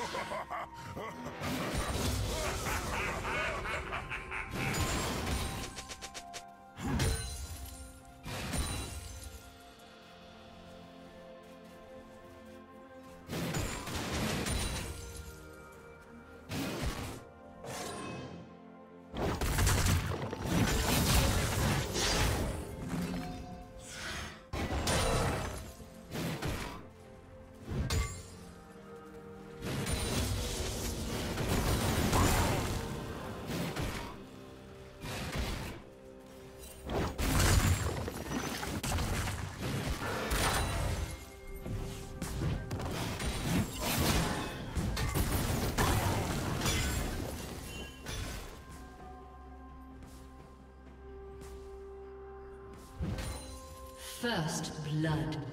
哈哈哈哈哈 First blood.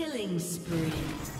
Killing spree.